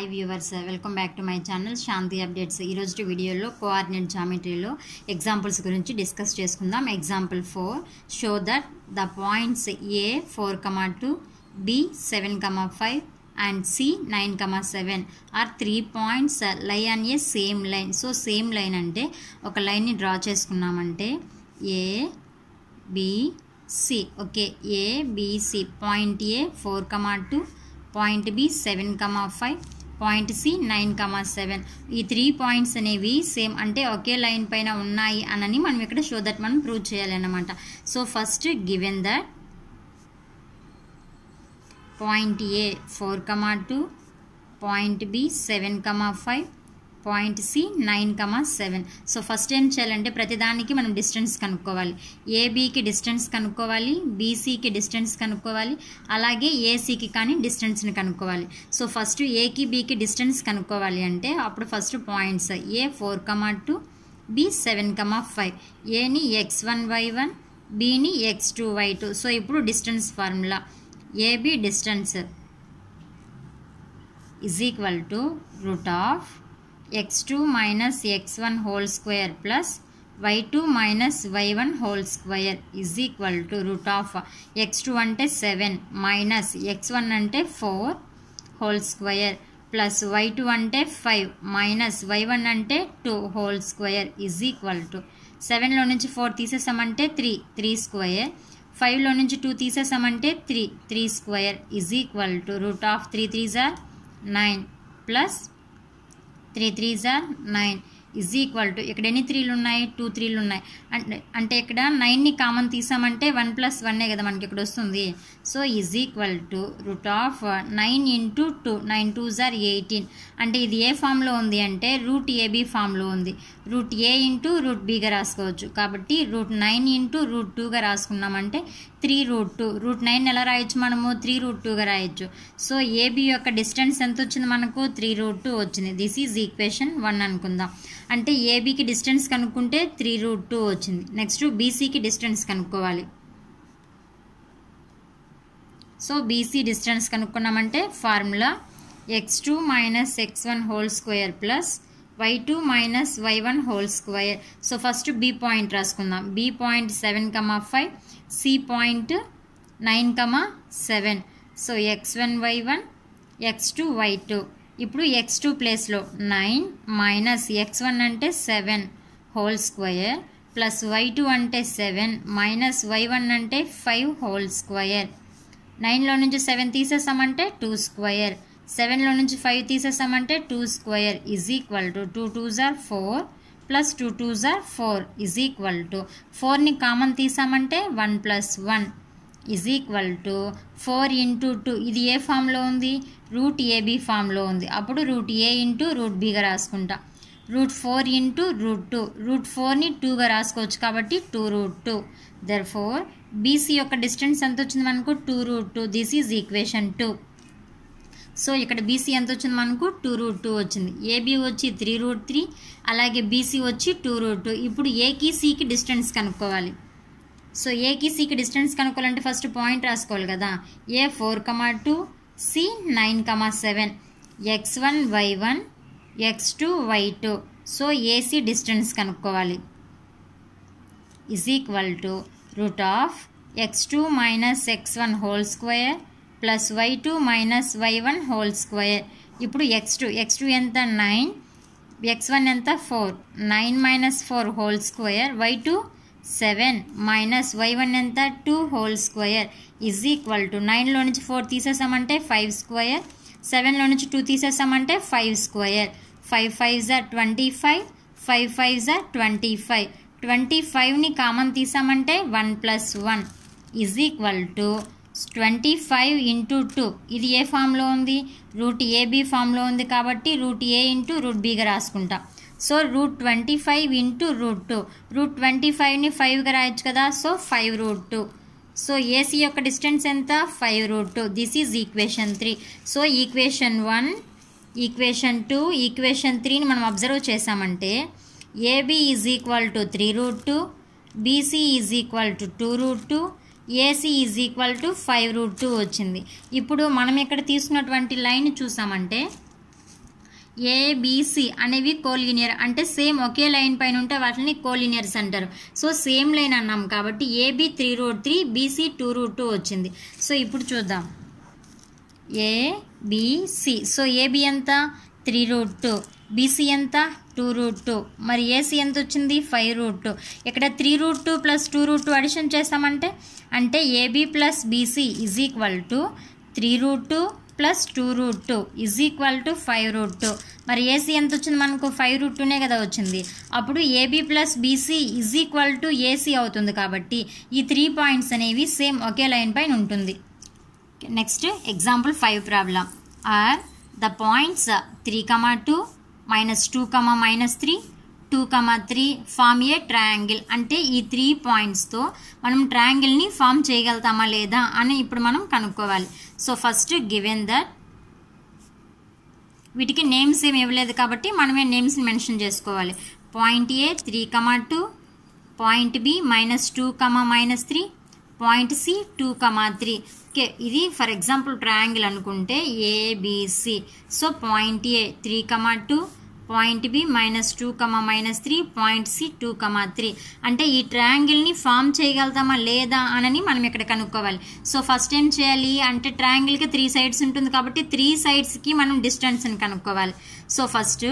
Hi viewers welcome back to my channel Shanti updates. ఈరోజు వీడియోలో coordinate జామెట్రీలో examples గురించి డిస్కస్ చేసుకుందాం. Example four show that the points A four comma two B seven comma five and C nine comma seven are three points lie on a same line so same line అంటే ఒక లైన్ని draw చేసుకున్నామంటే A B C okay A B C point A four comma two point B seven comma five point C nine comma seven. ఈ three points అనేవి same అంటే ఒకే line పైన ఉన్నాయి అనని మనం ఇక్కడ షో దట్ మనం ప్రూవ్ చేయాలి అనమాట so first given that point A four comma two point B seven comma five point C nine comma seven. So first ఏం చేయాలంటే ప్రతిదానికి మనం డిస్టెన్స్ కనుక్కోవాలి. ఏబీకి డిస్టెన్స్ కనుక్కోవాలి బీసీకి డిస్టెన్స్ కనుక్కోవాలి అలాగే ఏసీకి కానీ డిస్టెన్స్ని కనుక్కోవాలి. సో ఫస్ట్ ఏకి బీకి డిస్టెన్స్ కనుక్కోవాలి అంటే అప్పుడు first points A four comma two B seven comma five. ఏని X one why one బీని X two Y two. So ఇప్పుడు distance formula. A B distance is to root of x2 minus x1 whole square plus y2 minus y1 whole square is equal to root of x2 అంటే 7 minus x1 అంటే 4 whole square plus y2 అంటే 5 minus y1 అంటే 2 whole square is equal to 7లో నుంచి 4 తీసేసామంటే 3 3 square ఫైవ్లో నుంచి two తీసేసామంటే three three square is equal to root of three three jar nine plus three three జార్ nine is equal to ఇక్కడ ఎన్ని త్రీలు ఉన్నాయి? Two త్రీలు ఉన్నాయి. అంటే అంటే ఇక్కడ నైన్ని కామన్ తీసామంటే వన్ ప్లస్ వన్నే కదా మనకి ఇక్కడ వస్తుంది. So is equal to root of nine into two nine two jar eighteen. అంటే ఇది ఏ ఫామ్లో ఉంది అంటే రూట్ ఏబీ ఫామ్లో ఉంది. రూట్ ఏ ఇంటూ రూట్ బీగా రాసుకోవచ్చు. కాబట్టి రూట్ నైన్ ఇంటూ రూట్ టూగా రాసుకున్నామంటే three root two. Root nine ఎలా రాయొచ్చు మనము? త్రీ రూట్ టూగా రాయొచ్చు. సో ఏబీ యొక్క డిస్టెన్స్ ఎంత వచ్చింది మనకు? త్రీ రూట్ టూ వచ్చింది. దిస్ ఈజ్ ఈక్వేషన్ వన్ అనుకుందాం. అంటే ఏబీకి డిస్టెన్స్ కనుక్కుంటే త్రీ రూట్ టూ వచ్చింది. నెక్స్ట్ బీసీకి డిస్టెన్స్ కనుక్కోవాలి. So BC distance కనుక్కున్నామంటే formula X two minus X one whole square plus Y two minus Y one whole square so first B point రాసుకుందాం. B point seven comma five C point nine comma seven so X one Y one X two Y two ఇప్పుడు X two ప్లేస్లో nine minus X one అంటే seven whole square plus Y two అంటే seven minus why one అంటే five whole square నైన్లో నుంచి seven తీసేసామంటే two square సెవెన్లో నుంచి five తీసేసామంటే two square is equal to two two jar four plus two two జార్ four is equal to ఫోర్ని common తీసామంటే one plus one is equal to four into two. ఇది ఏ ఫామ్లో ఉంది? రూట్ ఏబీ ఫామ్లో ఉంది. అప్పుడు రూట్ ఏ ఇంటూ రూట్ బీగా రాసుకుంటా. Root four into root two. Root ఫోర్ని టూగా రాసుకోవచ్చు కాబట్టి two root two. There four BC యొక్క డిస్టెన్స్ ఎంత వచ్చింది మనకు? Two root two. This is equation two so ఇక్కడ బీసీ ఎంత వచ్చింది మనకు? టూ రూట్ టూ వచ్చింది. ఏబీ వచ్చి త్రీ రూట్ త్రీ అలాగే బీసీ వచ్చి టూ రూట్ టూ ఇప్పుడు ఏకి సికి డిస్టెన్స్ కనుక్కోవాలి. సో ఏకి సికి డిస్టెన్స్ కనుక్కోవాలంటే ఫస్ట్ పాయింట్ రాసుకోవాలి కదా. A four comma two C nine comma seven X one Y one X two Y two so A C distance కనుక్కోవాలి. Is equal to root of X two minus X one whole square plus Y two minus Y one whole square ఇప్పుడు X two X two ఎంత? Nine X one ఎంత? Four nine minus four whole square Y two seven minus Y one ఎంత? Two whole square is equal to నైన్లో నుంచి four తీసేసామంటే five square సెవెన్లో నుంచి two తీసేసామంటే ఫైవ్ స్క్వేర్ ఫైవ్ ఫైవ్ జా ట్వంటీ ఫైవ్ ఫైవ్ ఫైవ్ జా ట్వంటీ ఫైవ్ ట్వంటీ ఫైవ్ని common తీసామంటే one plus one is equal to twenty five into two. ఇది ఏ ఫామ్లో ఉంది? రూట్ ఏబీ ఫామ్లో ఉంది కాబట్టి రూట్ ఏ ఇంటూ రూట్ బీగా రాసుకుంటాం. So root twenty five into root two. Root twenty ఫైవ్ని ఫైవ్గా రాయొచ్చు కదా? So five root two. So A C యొక్క డిస్టెన్స్ ఎంత? Five root two. This is equation three. So equation one equation two equation త్రీని మనం observe చేసామంటే A B is equal to three root two B C is equal to two root two A C is equal to five root two వచ్చింది. ఇప్పుడు మనం ఇక్కడ తీసుకున్నటువంటి line చూసామంటే ABC అనేవి కోలినియర్ అంటే సేమ్ ఒకే లైన్ పైన ఉంటే వాటిని కోలినియర్స్ అంటారు. సో సేమ్ లైన్ అన్నాం కాబట్టి A B three root three B C two root two వచ్చింది. సో ఇప్పుడు చూద్దాం. A B C so A B ఎంత? Three root two B C ఎంత? Two root two. మరి ఏసీ ఎంత వచ్చింది ఫైవ్ రూట్ టూ. ఇక్కడ three root two plus two root two addition చేస్తామంటే అంటే A B plus B C is equal to three root two plus two root two is equal to five root two. మరి AC ఎంత వచ్చింది మనకు? Five root టూనే కదా వచ్చింది. అప్పుడు A B plus B C is equal to A C అవుతుంది కాబట్టి ఈ త్రీ పాయింట్స్ అనేవి సేమ్ ఒకే లైన్ పైన ఉంటుంది. Next example five problem are the points three comma two minus two comma minus three two comma three form a triangle అంటే ఈ three పాయింట్స్తో మనం ట్రయాంగిల్ని ఫామ్ చేయగలుగుతామా లేదా అని ఇప్పుడు మనం కనుక్కోవాలి. సో ఫస్ట్ గివెన్ దట్ వీటికి నేమ్స్ ఏమి ఇవ్వలేదు కాబట్టి మనమే నేమ్స్ని మెన్షన్ చేసుకోవాలి. Point A three comma two point B minus two comma minus three point C two comma three okay ఇది ఫర్ ఎగ్జాంపుల్ ట్రయాంగిల్ అనుకుంటే ABC so point A three comma two point B minus two comma minus three point C two comma three. అంటే ఈ ట్రయాంగిల్ని form చేయగలుగుతామా లేదా అనని మనం ఇక్కడ కనుక్కోవాలి. So first ఏం చేయాలి? అంటే ట్రయాంగిల్కి త్రీ సైడ్స్ ఉంటుంది కాబట్టి త్రీ సైడ్స్కి మనం డిస్టెన్స్ని కనుక్కోవాలి. సో ఫస్ట్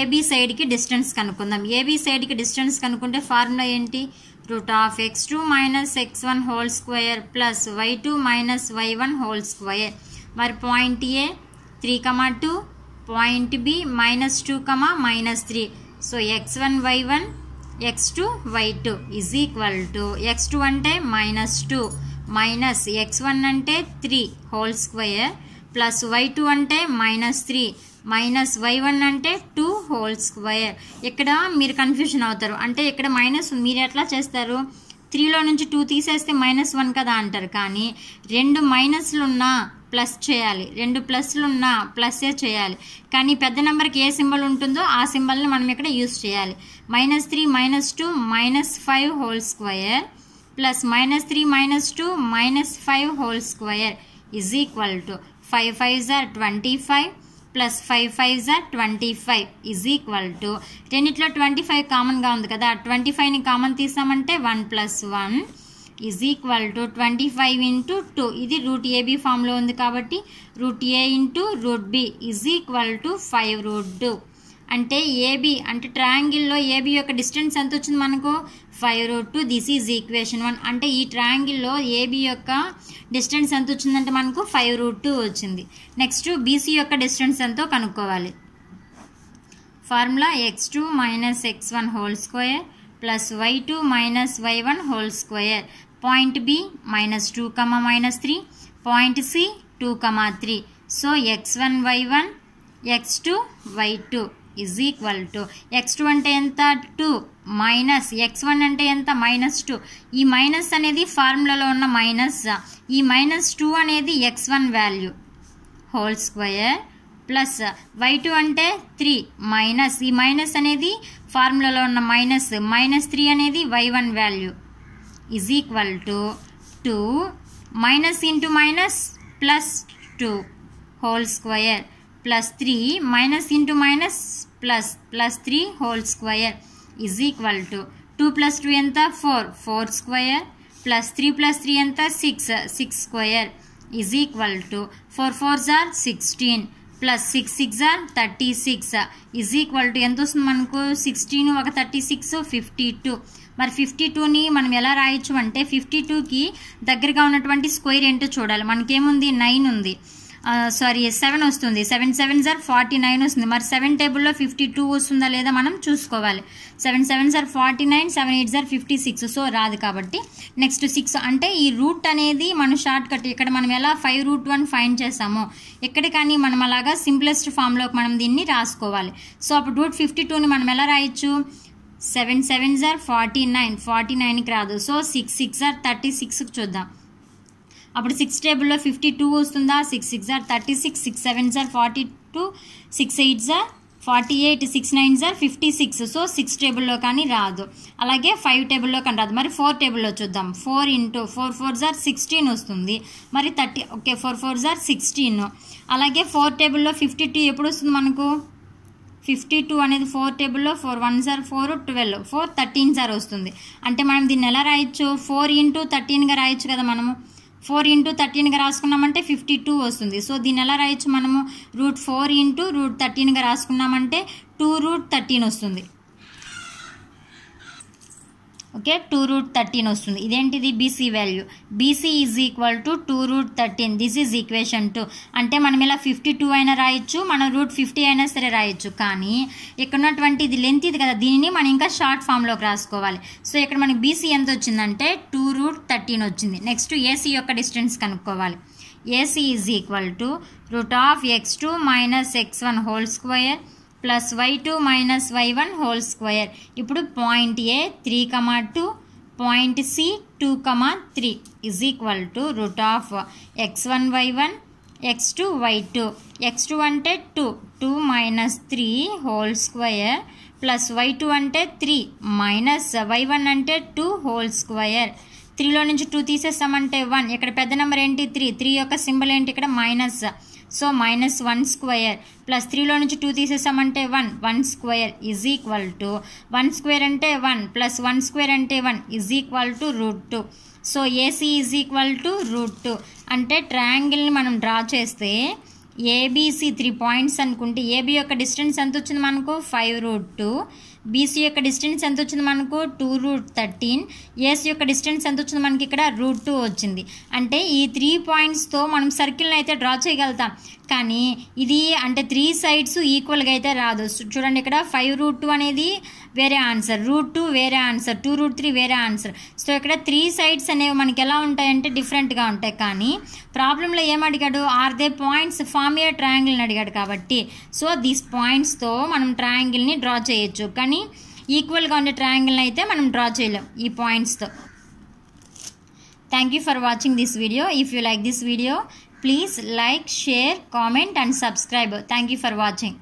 ఏబీ సైడ్కి డిస్టెన్స్ కనుక్కుందాం. ఏబీ సైడ్కి డిస్టెన్స్ కనుక్కుంటే ఫార్ములా ఏంటి? Root of x two minus x one whole square plus y two minus y one whole square మరి point A three comma two point B minus two comma minus three. So x one y one x two y two. Is equal to x two అంటే minus two. Minus x one అంటే three whole square. Plus y two అంటే minus three. Minus y one అంటే two whole square. ఇక్కడ మీరు confusion అవుతారు. అంటే ఇక్కడ minus మీరు ఎట్లా చేస్తారు? త్రీలో నుంచి టూ తీసేస్తే మైనస్ వన్ కదా అంటారు. కానీ రెండు మైనస్లు ఉన్నా ప్లస్ చేయాలి. రెండు ప్లస్లు ఉన్నా ప్లస్ఏ చేయాలి. కానీ పెద్ద నెంబర్కి ఏ సింబల్ ఉంటుందో ఆ సింబల్ని మనం ఇక్కడ యూస్ చేయాలి. Minus three minus two minus five whole square plus minus three minus two minus five whole square is equal to five five jar twenty five plus five five jar twenty five is equal to రెండిట్లో twenty five కామన్గా ఉంది కదా. Twenty ఫైవ్ని common తీసామంటే one plus one is equal to twenty five into two ఇది root AB ఫామ్లో ఉంది కాబట్టి root A into root B is equal to five root two అంటే ఏబీ అంటే ట్రయాంగిల్లో ఏబీ యొక్క డిస్టెన్స్ ఎంత వచ్చింది మనకు? Five root two this is equation one అంటే ఈ ట్రయాంగిల్లో ఏబీ యొక్క డిస్టెన్స్ ఎంత వచ్చిందంటే మనకు ఫైవ్ రూట్ టూ వచ్చింది. నెక్స్ట్ బీసీ యొక్క డిస్టెన్స్ ఎంతో కనుక్కోవాలి. Formula x two minus x one whole square plus y two minus y one whole square point B minus two comma minus three point C two comma three. So x one y one x two y two is equal to x two అంటే ఎంత? Two minus X one అంటే ఎంత? Minus two. ఈ minus అనేది ఫార్ములాలో ఉన్న minus. ఈ minus two అనేది X one value whole square plus Y two అంటే త్రీ మైనస్. ఈ మైనస్ అనేది ఫార్ములాలో ఉన్న మైనస్. మైనస్ త్రీ అనేది Y one value. Is equal to two minus into minus plus two whole square plus three minus into minus plus plus three whole square is equal to two plus two ఎంత four four square plus three plus three ఎంత six six square is equal to four four jar sixteen plus six six jar thirty six is equal to ఎంత వస్తుంది మనకు sixteen ఒక thirty six fifty two మరి fifty టూని మనం ఎలా రాయొచ్చు అంటే ఫిఫ్టీ టూకి దగ్గరగా ఉన్నటువంటి స్క్వేర్ ఏంటో చూడాలి. మనకేముంది? నైన్ ఉంది. సారీ సెవెన్ వస్తుంది. Seven seven sir forty nine వస్తుంది. మరి సెవెన్ టేబుల్లో ఫిఫ్టీ టూ వస్తుందా లేదా మనం చూసుకోవాలి. Seven seven sir forty nine seven eight sir fifty six so రాదు కాబట్టి నెక్స్ట్ సిక్స్ అంటే ఈ రూట్ అనేది మనం షార్ట్ కట్ ఇక్కడ మనం ఎలా ఫైవ్ రూట్ వన్ ఫైండ్ చేసామో ఇక్కడ కానీ మనం అలాగా సింప్లెస్ట్ ఫామ్లో మనం దీన్ని రాసుకోవాలి. సో అప్పుడు రూట్ ఫిఫ్టీ టూని మనం ఎలా రాయొచ్చు? Seven seven jar forty nine forty నైన్కి రాదు. So six six jar thirty సిక్స్కి చూద్దాం. అప్పుడు సిక్స్ టేబుల్లో ఫిఫ్టీ టూ వస్తుందా? Six six jar thirty six six seven jar forty two six eight jar forty eight six nine jar fifty six so six టేబుల్లో కానీ రాదు. అలాగే ఫైవ్ టేబుల్లో కానీ రాదు. మరి ఫోర్ టేబుల్లో చూద్దాం. Four into four four jar sixteen వస్తుంది. మరి thirty okay four four jar sixteen అలాగే ఫోర్ టేబుల్లో ఫిఫ్టీ టూ ఎప్పుడు వస్తుంది మనకు? ఫిఫ్టీ టూ అనేది ఫోర్ టేబుల్లో four one sir four twelve four thirteen sir వస్తుంది. అంటే మనం దీన్ని ఎలా రాయొచ్చు? ఫోర్ ఇంటూ థర్టీన్గా రాయొచ్చు కదా మనము. ఫోర్ ఇంటూ థర్టీన్గా రాసుకున్నామంటే ఫిఫ్టీ టూ వస్తుంది. సో దీన్ని ఎలా రాయొచ్చు మనము? రూట్ ఫోర్ ఇంటూ రూట్ థర్టీన్గా రాసుకున్నామంటే టూ రూట్ థర్టీన్ వస్తుంది. ఓకే? టూ రూట్ థర్టీన్ వస్తుంది. ఇదేంటిది? BC value BC is equal to two root thirteen this is equation two అంటే మనం ఇలా ఫిఫ్టీ టూ అయినా రాయొచ్చు మనం రూట్ ఫిఫ్టీ అయినా సరే రాయొచ్చు. కానీ ఇక్కడ ఉన్నటువంటి ఇది లెంత్ ఇది కదా దీనిని మనం ఇంకా షార్ట్ ఫామ్లోకి రాసుకోవాలి. సో ఇక్కడ మనకి బీసీ ఎంత వచ్చిందంటే టూ రూట్ థర్టీన్ వచ్చింది. నెక్స్ట్ ఏసీ యొక్క డిస్టెన్స్ కనుక్కోవాలి. AC is equal to root of x two minus x one whole square plus y two minus y one whole square ఇప్పుడు point A three comma two point C two comma three is equal to root of x one y one x two y two x two అంటే two two minus three whole square plus y two అంటే three minus why one అంటే two whole square త్రీలో నుంచి two తీసేస్తామంటే one ఇక్కడ పెద్ద number ఏంటి? Three three యొక్క symbol ఏంటి? ఇక్కడ minus so minus one square plus త్రీలో నుంచి two తీసేసామంటే one one square is equal to one square అంటే వన్ ప్లస్ వన్ స్క్వేర్ అంటే one is equal to root two so AC is equal to root two అంటే ట్రయాంగిల్ని మనం draw చేస్తే ABC three points అనుకుంటే AB యొక్క distance ఎంత వచ్చింది మనకు ఫైవ్ రూట్ టూ బీసీ యొక్క డిస్టెన్స్ ఎంత వచ్చింది మనకు టూ రూట్ థర్టీన్ ఏసీ యొక్క డిస్టెన్స్ ఎంత వచ్చింది మనకి ఇక్కడ? రూట్ టూ వచ్చింది. అంటే ఈ త్రీ పాయింట్స్తో మనం సర్కిల్ని అయితే డ్రా చేయగలుగుతాం. కానీ ఇది అంటే త్రీ సైడ్స్ ఈక్వల్గా అయితే రాదు. చూడండి ఇక్కడ. ఫైవ్ రూట్ టూ అనేది వేరే ఆన్సర్. రూట్ టూ వేరే ఆన్సర్. టూ రూట్ త్రీ వేరే ఆన్సర్. సో ఇక్కడ త్రీ సైడ్స్ అనేవి మనకి ఎలా ఉంటాయంటే డిఫరెంట్గా ఉంటాయి. కానీ ప్రాబ్లంలో ఏం అడిగాడు? Are they points form a ట్రయాంగిల్ని అడిగాడు కాబట్టి. సో దీస్ పాయింట్స్తో మనం ట్రయాంగిల్ని డ్రా చేయొచ్చు. కానీ ఈక్వల్గా ఉండే ట్రయాంగిల్ని అయితే మనం డ్రా చేయలేం ఈ పాయింట్స్తో thank you for watching this video. If you like this video please like share comment and subscribe. Thank you for watching.